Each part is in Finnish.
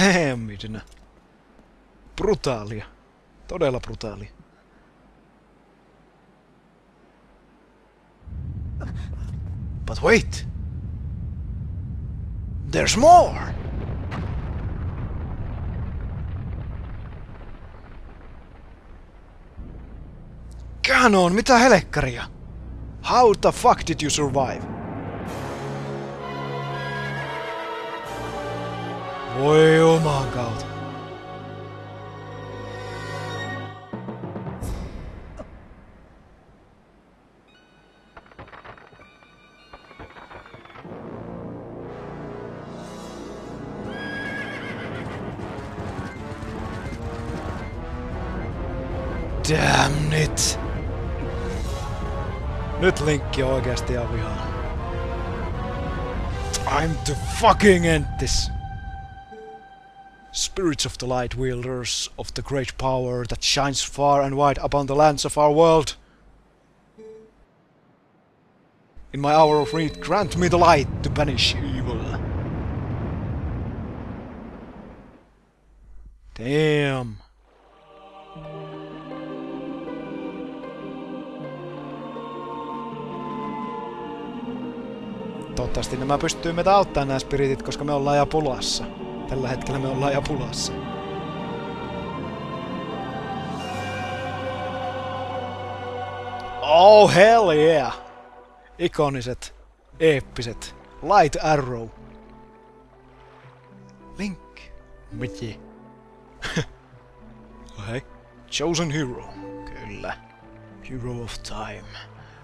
Dammidina. Brutaalia. Todella brutaalia. But wait! There's more! Canon, mitä helekkaria? How the fuck did you survive? Voi oman god. Damn it! Nyt Linkki oikeasti vihaa. I'm the fucking end this! Spirits of the light wielders of the great power that shines far and wide upon the lands of our world. In my hour of need, grant me the light to banish evil. Damn. Toivottavasti nämä pystyy meitä auttamaan nämä spiritit, koska me ollaan ja pulassa. Tällä hetkellä me ollaan ja pulassa. Oh hell yeah! Ikoniset, eeppiset, Light Arrow. Link. Mitä? oh hei. Chosen Hero. Kyllä. Hero of Time.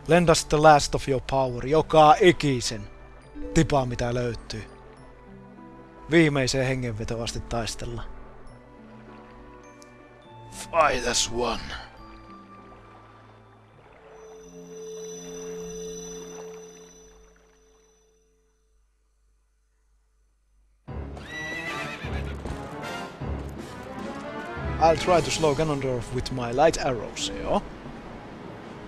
Lend us the last of your power, joka ikisen tipaa mitä löytyy. Viimeiseen hengenvetoon asti taistella. Fight as one. I'll try to slow Ganondorf with my light arrows, joo.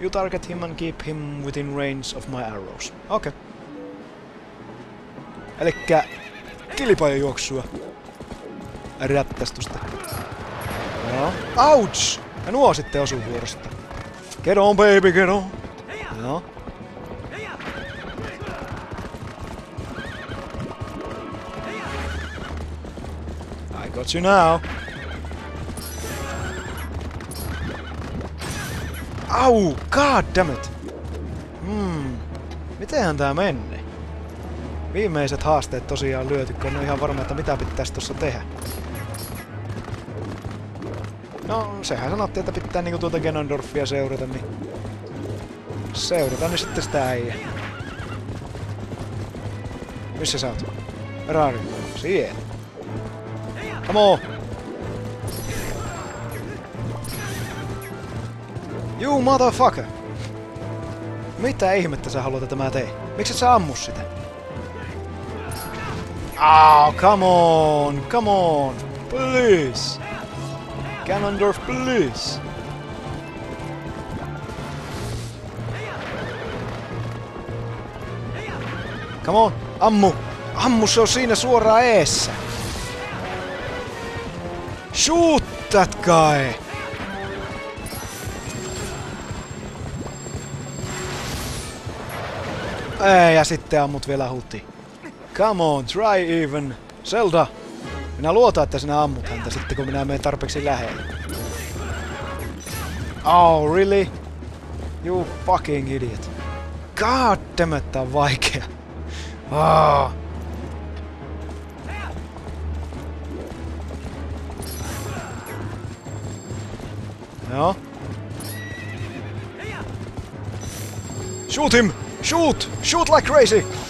You target him and keep him within range of my arrows. Okei. Okay. Elikkä kilpajan juoksua. Rättästystä. Joo. Ouch! Ja nuo sitten osuu vuorosta. Get on baby, get on! Joo. I got you now. Au! God damn it! Hmm. Mitenhän tää meni? Viimeiset haasteet tosiaan lyöty, kun en ole ihan varma, että mitä pitäisi tuossa tehdä. No, sehän sanottiin, että pitää niinku tuota Genondorfia seurata, niin... Seurata niin sitten sitä äijä. Missä sä oot? Rari. Siellä. Come on! You motherfucker! Mitä ihmettä sä haluat, että mä teen? Miksi sä ammu sitä? Oh, come on! Come on! Please! Ganondorf, please! Come on! Ammu! Ammu, se on siinä suoraan eessä! Shoot that guy! Ei, ja sitten ammut vielä huti. Come on, try even. Zelda! Minä luotan, että sinä ammut häntä sitten, kun minä menen tarpeeksi lähelle. Oh, really? You fucking idiot. God damn it, tää on vaikea. Oh. Joo. Shoot him! Shoot! Shoot like crazy!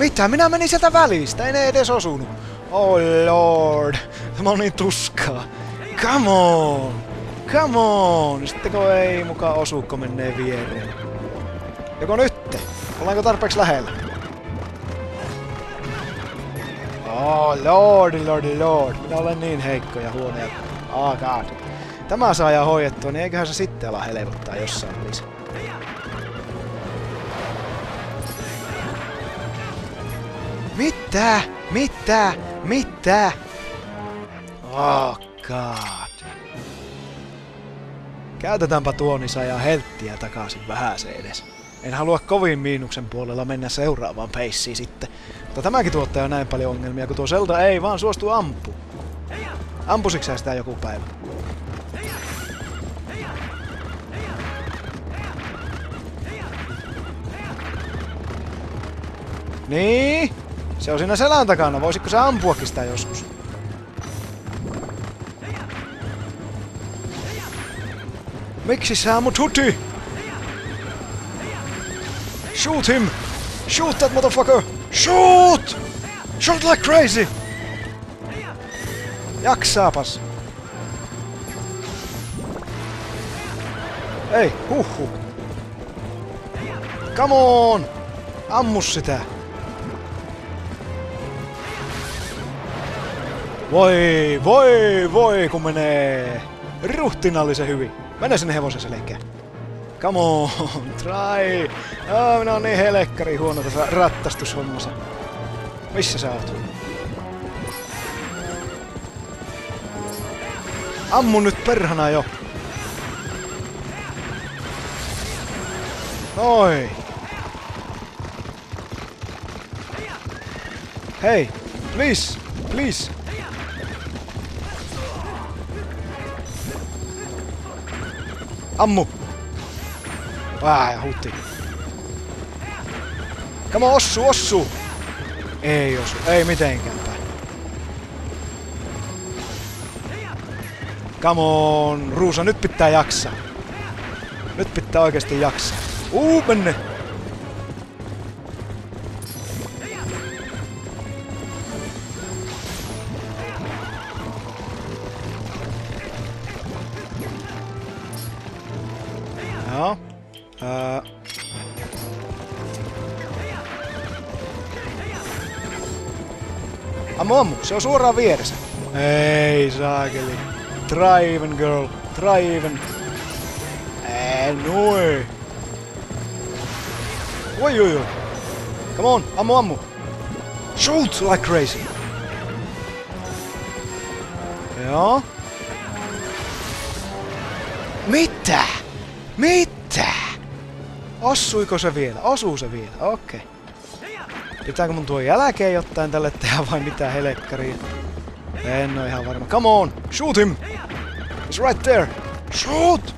Mitä? Minä menin sieltä välistä, en edes osunut. Oh lord, tämä on niin tuskaa. Come on! Come on! Sitten kun ei mukaan osu, kun menee viereen. Joko nytte? Ollaanko tarpeeksi lähellä? Oh lord, lord, lord. Minä olen niin heikko ja huono. Oh god. Tämä saa ja hoidettua, niin eiköhän se sitten ala helpottaa jossain välissä. Mitä? Mitä? Mitä? Oh god. Käytetäänpä tuon, niin saa helttiä takaisin vähän se edes. En halua kovin miinuksen puolella mennä seuraavaan peissiin sitten. Mutta tämäkin tuottaa näin paljon ongelmia, kun tuo Zelda ei vaan suostu ampu. Ampusitko sitä joku päivä? Niin? Se on siinä selän takana. Voisitko sä ampuakin sitä joskus? Miksi sä ammut huti? Shoot him! Shoot that motherfucker! Shoot! Shoot like crazy! Jaksaapas! Ei, huhhuh. Come on! Ammu sitä! Voi, voi, voi, kun menee ruhtinallisen hyvin. Mene sinne hevosen selkään. Come on, try! Oh, on niin helekkari huono tässä rattastushommassa. Missä sä oot? Ammu nyt perhana jo! Oi! Hei! Please! Please! Ammu! Vähän hutti. Come on, ossu, ossu! Ei osu, ei mitenkään päin. Come on, Ruusa, nyt pitää jaksaa. Nyt pitää oikeasti jaksaa. Uu, menne! Ammu. Se on suoraan vieressä. Ei saakeli. Try even, girl. Try even. Ei, noin. Oi, oi, oi. Come on, ammu, ammu. Shoot like crazy. Joo. Mitä? Mitä? Ossuiko se vielä? Osuu se vielä? Okei. Okay. Pitääkö mun tuo jälkeen jotain tälle tehdä vai mitä helekkaria? En oo ihan varma. Come on! Shoot him! He's right there! Shoot!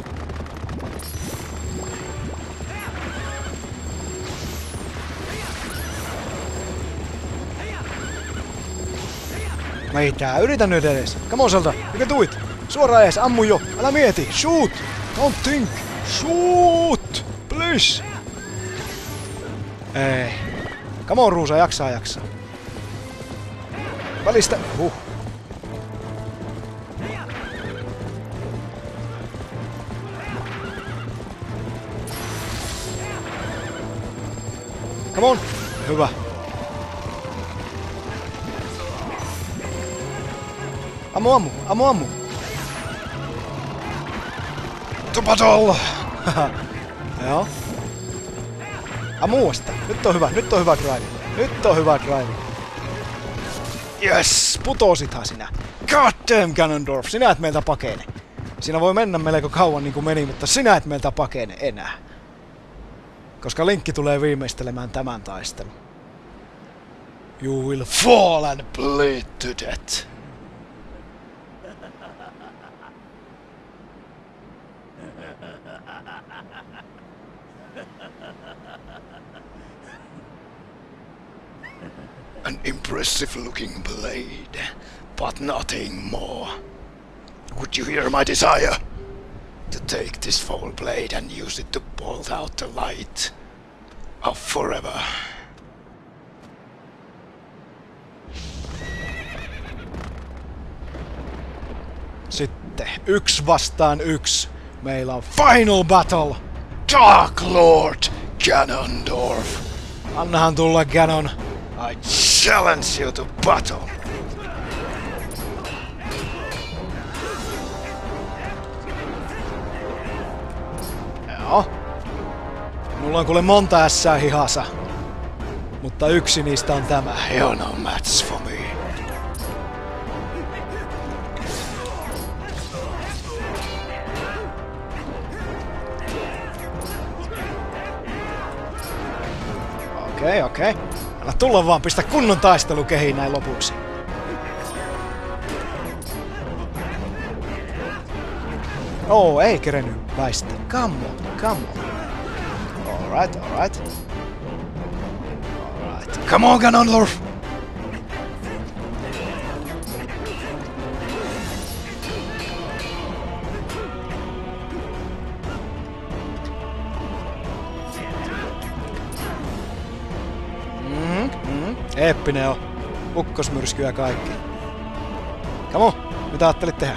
Mitä? Yritä nyt edes. Come on, Zelda. You can do it. Suoraan ees. Ammu jo. Älä mieti. Shoot! Don't think! Shoot! Please! Ei. Come on, Ruusa. Jaksaa, jaksaa. Välistä. Huh. Come on! Hyvä. Ammu, ammu, ammu, ammu. To battle! Joo. Ammu uudestaan. Nyt on hyvä, nyt on hyvä drive. Nyt on hyvä drive. Yes, putosithan sinä. God damn Ganondorf, sinä et meiltä pakene. Siinä voi mennä melko kauan niin kuin meni, mutta sinä et meiltä pakene enää. Koska Linkki tulee viimeistelemään tämän taistelun. You will fall and bleed to death. An impressive looking blade, but nothing more. Would you hear my desire? To take this foul blade and use it to bolt out the light of forever. Sitten yksi vastaan yksi. Meillä on Final Battle! Dark Lord Ganondorf! Annahan tulla Ganon. I challenge you to battle! Joo. Mulla on kuule monta ässää hihassa. Mutta yksi niistä on tämä. You're no match for me. Okei, okei. Älä tulla vaan, pistä kunnon taistelu kehiin näin lopuksi. Oo, oh, ei kerennyt väistää. Come on, come on. Alright, alright. Alright. Come on, Ganondorf! Eeppinen on. Ukkosmyrskyä kaikki. On, mitä ajattelit tehdä?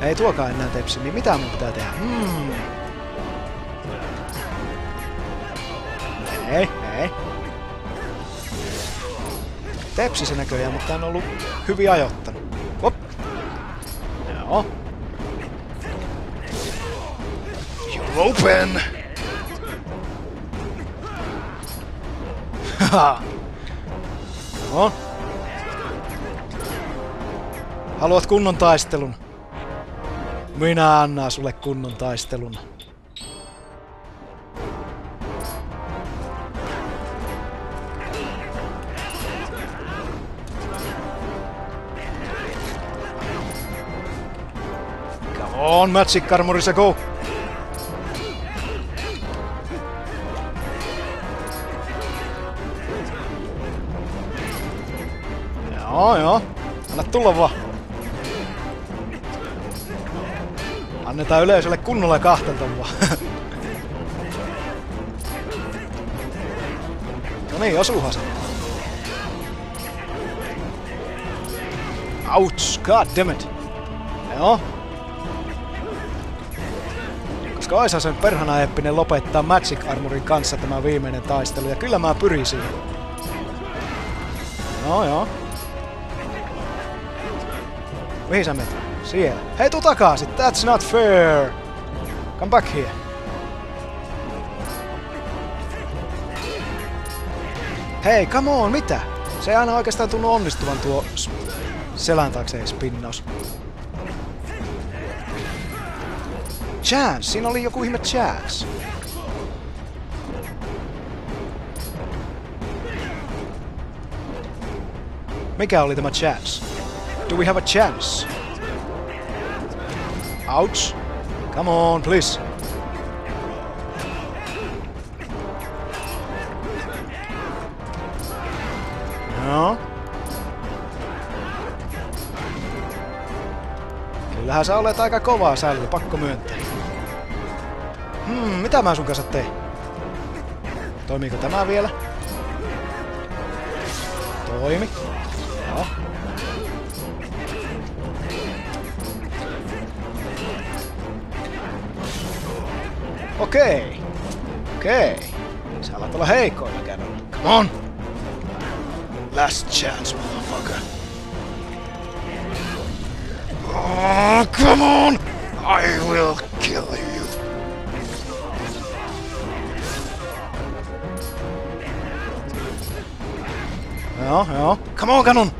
Ei tuokaan enää tepsi, niin mitä mun pitää tehdä? Hmm. Ei, ei. Tepsi se näköjään, mutta en ollut hyvin ajoittanut. Hop. Joo. Open! No. Haluat kunnon taistelun? Minä annan sulle kunnon taistelun. Come on, Magic Armorissa go! Joo, joo. Anna tulla vaan. Annetaan yleisölle kunnolla kahteltavaa. no niin, osuuhan se. Ouch, god damn it. Joo. Koska oishan sen perhana eppinen lopettaa Magic Armorin kanssa tämä viimeinen taistelu, ja kyllä mä pyrin siihen. No joo. Mihin sä menet? Siellä. Hei, tuu takaisin. That's not fair. Come back here. Hei, come on, mitä? Se ei aina oikeastaan tunnu onnistuvan tuo selän taakse spinnaus. Chance! Siinä oli joku ihme chance. Mikä oli tämä chance? Do we have a chance? Ouch. Come on, please. No. Kyllähän sä olet aika kovaa säilyä, pakko myöntää. Hmm, mitä mä sun kanssa teen? Toimiiko tämä vielä? Toimi. Okei. Okay. Okei. Sä alat olla heikoilla kädellä. Come on! Last chance, motherfucker. Oh, come on! I will kill you. Joo, joo. Come on, kanon!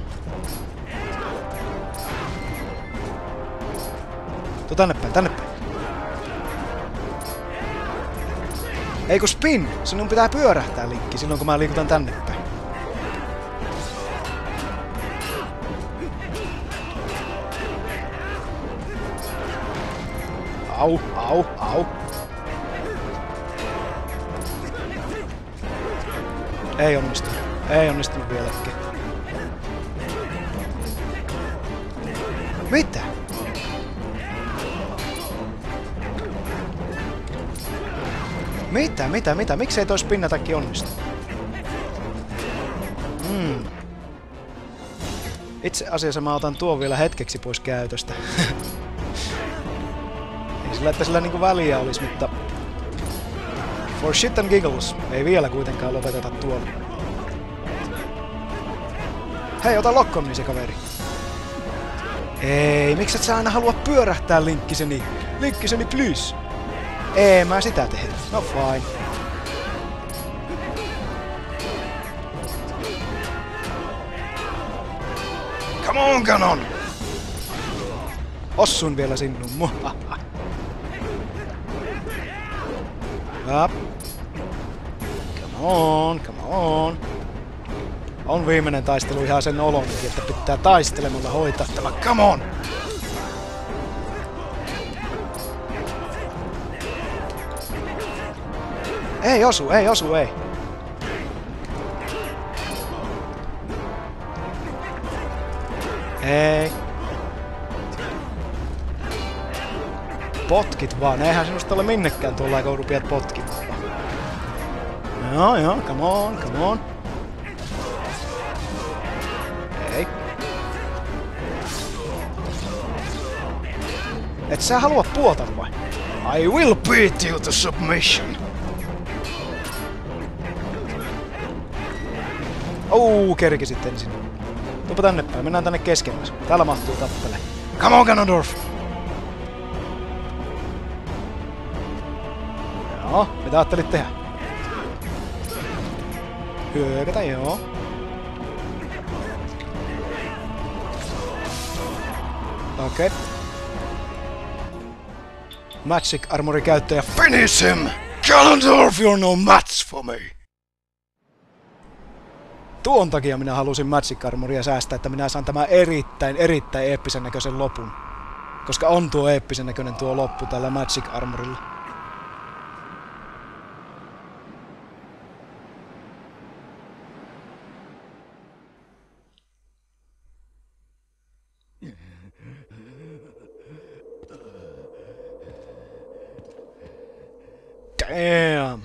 Tuu tänne Ei kun spin! Sinun pitää pyörähtää linkki silloin kun mä liikutan tänne päin. Au, au, au. Ei onnistunut. Ei onnistunut vieläkin. Mitä, mitä, mitä? Miksei toi spinnatakki onnistu? Hmm. Itse asiassa mä otan tuon vielä hetkeksi pois käytöstä. Ei sillä, että sillä niinku väliä olisi, mutta... For shit and giggles. Ei vielä kuitenkaan lopeteta tuolla. Hei, ota lokkon, niin se kaveri. Ei, miksi et sä aina halua pyörähtää linkkiseni? Linkkiseni please. Ei, mä sitä tehdä. No fine. Come on, Ganon! Ossun vielä sinun. Up. Come on, come on. On viimeinen taistelu ihan sen olonkin, että pitää taistelemalla hoitaa tämä. Come on! Ei osu, ei osu, ei. Ei. Potkit vaan, eihän sinusta ole minnekään tuolla, kun rupeat potkimaan. Joo, joo, come on, come on. Ei. Et sä halua puota vai? I will beat you to submission. Oh, kerkisit ensin. Tupa tänne päin, mennään tänne keskemmäs. Täällä mahtuu tappele. Come on, Ganondorf! Joo, mitä ajattelit tehdä? Hyökätä, joo. Okei. Okay. Magic Armori käyttäjä. Finish him! Ganondorf, you're no match for me! Tuon takia minä halusin Magic Armoria säästää, että minä saan tämän erittäin, erittäin eeppisen näköisen lopun. Koska on tuo eeppisen näköinen tuo loppu tällä Magic Armorilla. Damn!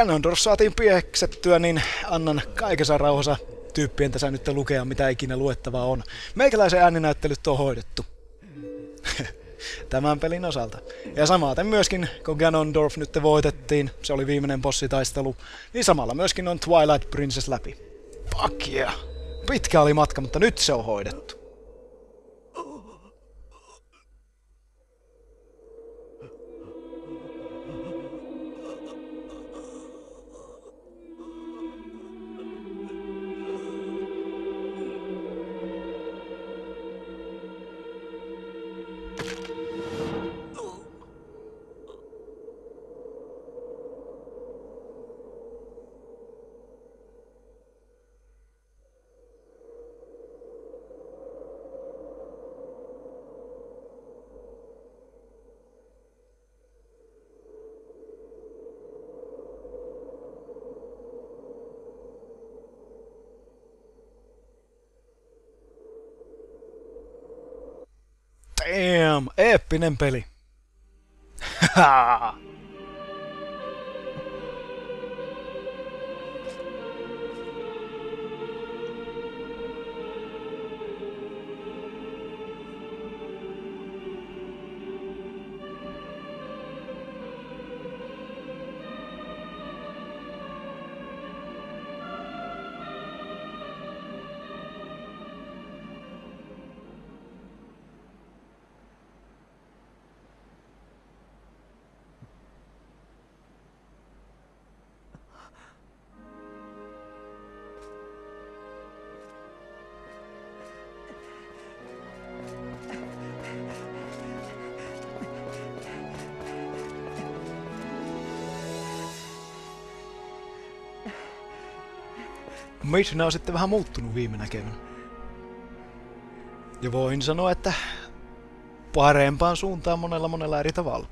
Ganondorf saatiin pieksettyä, niin annan kaikessa rauhassa tyyppien tässä nyt lukea, mitä ikinä luettavaa on. Meikäläisen ääninäyttelyt on hoidettu. Tämän pelin osalta. Ja samaten myöskin, kun Ganondorf nyt voitettiin, se oli viimeinen bossitaistelu, niin samalla myöskin on Twilight Princess läpi. Fuck yeah! Pitkä oli matka, mutta nyt se on hoidettu. Damn, eeppinen peli. Midna on sitten vähän muuttunut viime näkemään. Ja voin sanoa, että parempaan suuntaan monella monella eri tavalla.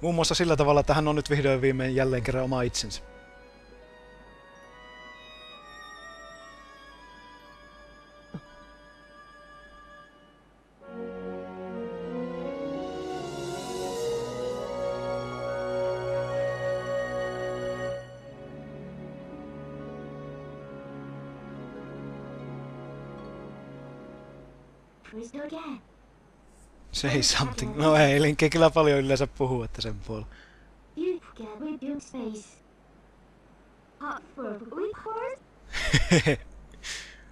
Muun muassa sillä tavalla, että hän on nyt vihdoin viimein jälleen kerran oma itsensä. Say something. No ei, Linkki kyllä paljon yleensä puhuu, että sen puolella.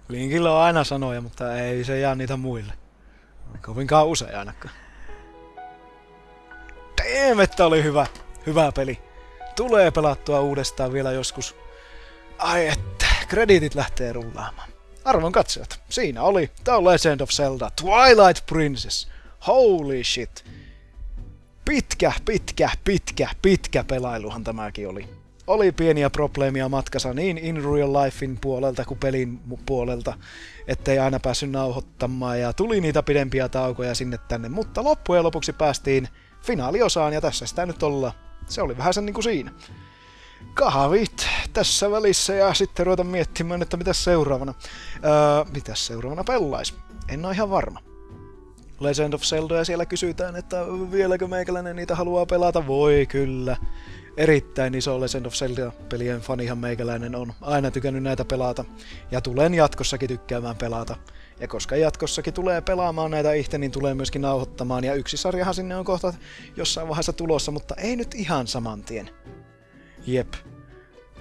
Linkillä on aina sanoja, mutta ei se jää niitä muille. Kovinkaan usein ainakaan. Damn, että oli hyvä. Hyvä peli. Tulee pelattua uudestaan vielä joskus. Ai että, krediitit lähtee rullaamaan. Arvon katsojat, siinä oli The Legend of Zelda Twilight Princess. Holy shit. Pitkä, pitkä, pitkä, pitkä pelailuhan tämäkin oli. Oli pieniä probleemia matkassa niin in real lifein puolelta kuin pelin puolelta, ettei aina päässyt nauhoittamaan ja tuli niitä pidempiä taukoja sinne tänne, mutta loppujen lopuksi päästiin finaaliosaan ja tässä sitä nyt ollaan. Se oli vähän sen niin kuin siinä. Kahvit tässä välissä ja sitten ruveta miettimään, että mitä seuraavana. Öö, mitä seuraavana pellais? En ole ihan varma. Legend of Zelda ja siellä kysytään, että vieläkö meikäläinen niitä haluaa pelata. Voi kyllä. Erittäin iso Legend of Zelda-pelien fanihan meikäläinen on aina tykännyt näitä pelata. Ja tulen jatkossakin tykkäämään pelata. Ja koska jatkossakin tulee pelaamaan näitä itse, niin tulee myöskin nauhoittamaan. Ja yksi sarjahan sinne on kohta jossain vaiheessa tulossa, mutta ei nyt ihan saman tien. Jep.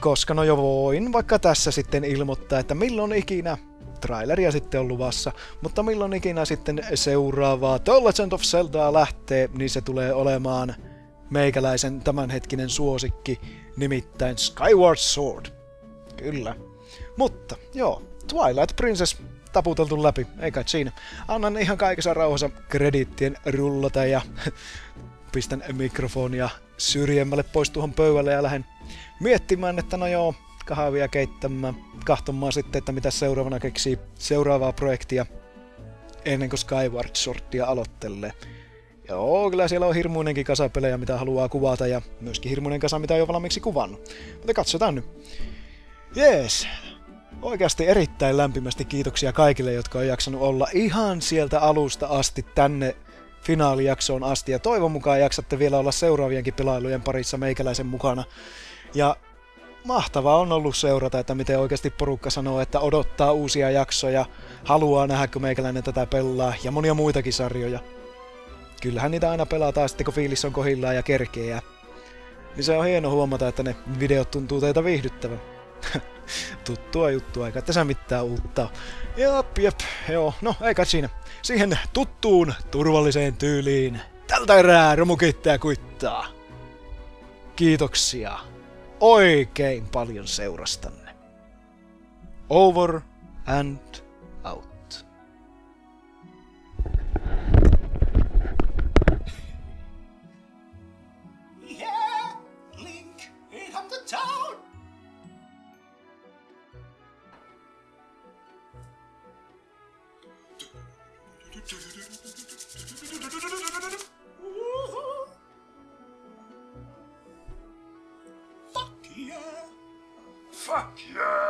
Koska no jo voin vaikka tässä sitten ilmoittaa, että milloin ikinä traileria sitten on luvassa, mutta milloin ikinä sitten seuraavaa The Legend of Zeldaa lähtee, niin se tulee olemaan meikäläisen tämänhetkinen suosikki, nimittäin Skyward Sword. Kyllä. Mutta, joo, Twilight Princess taputeltu läpi, eikä siinä. Annan ihan kaikessa rauhassa krediittien rullata ja pistän mikrofonia syrjemmälle pois tuohon pöydälle ja lähden miettimään, että no joo, kahvia keittämään, kahtomaan sitten, että mitä seuraavana keksii seuraavaa projektia ennen kuin Skyward Swordia aloittelee. Joo, kyllä siellä on hirmuinenkin kasa pelejä, mitä haluaa kuvata, ja myöskin hirmuinen kasa, mitä on jo valmiiksi kuvannut. Mutta katsotaan nyt. Jees. Oikeasti erittäin lämpimästi kiitoksia kaikille, jotka on jaksanut olla ihan sieltä alusta asti tänne finaalijaksoon asti. Ja toivon mukaan jaksatte vielä olla seuraavienkin pelailujen parissa meikäläisen mukana. Ja mahtavaa on ollut seurata, että miten oikeasti porukka sanoo, että odottaa uusia jaksoja, haluaa nähdä, kun meikäläinen tätä pelaa, ja monia muitakin sarjoja. Kyllähän niitä aina pelataan sitten, kun fiilis on kohillaan ja kerkeää. Niin se on hieno huomata, että ne videot tuntuu teitä viihdyttävän. Tuttua juttua, eikä tässä mitään uutta. Jop, jep, joo, no eikä siinä. Siihen tuttuun, turvalliseen tyyliin. Tältä erää romu kiittää kuittaa. Kiitoksia oikein paljon seurastanne. Over and out. Yeah, Link, town. Fuck yeah!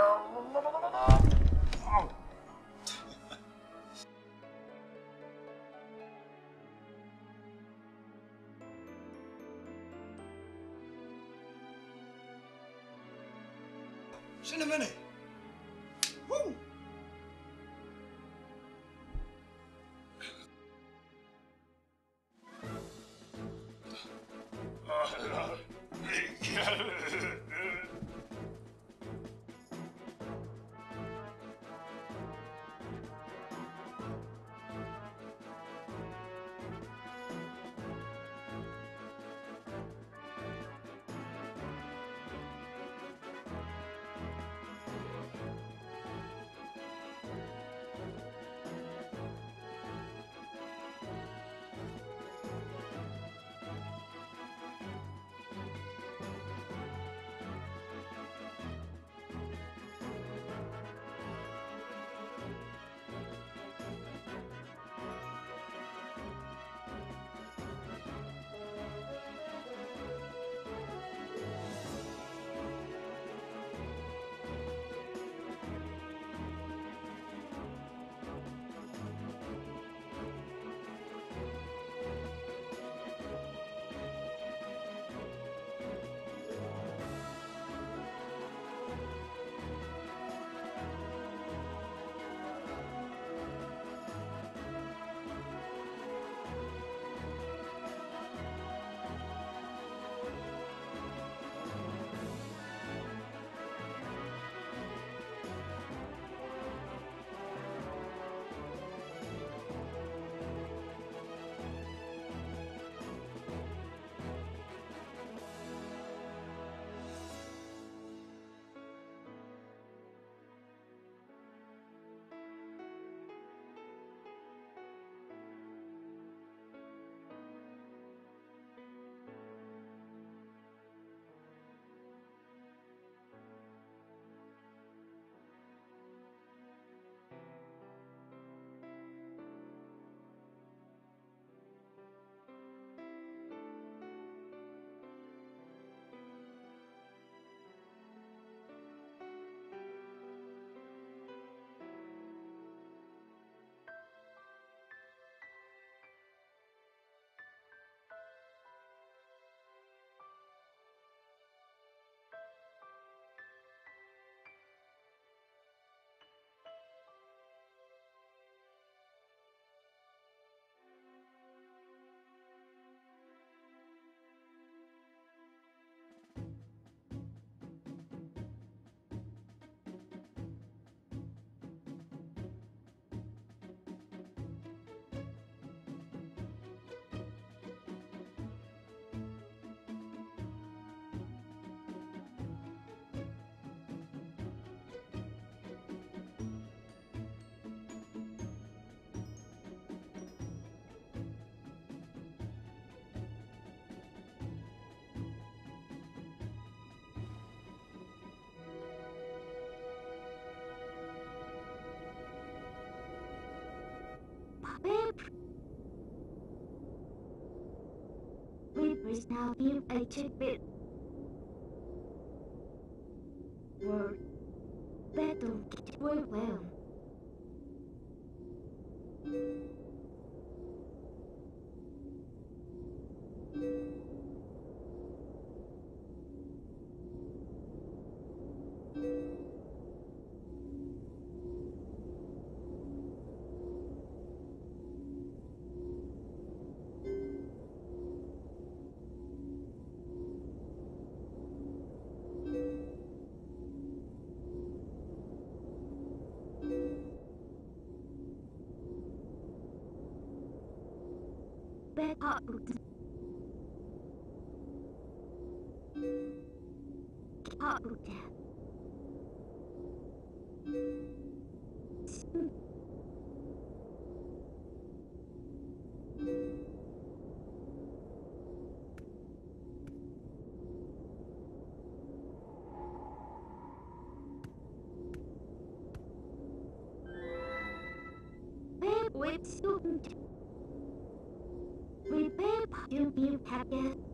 please now give a tidbit. Word. Battle kit will well. Thank you. ああうて。Wait, wait, student. You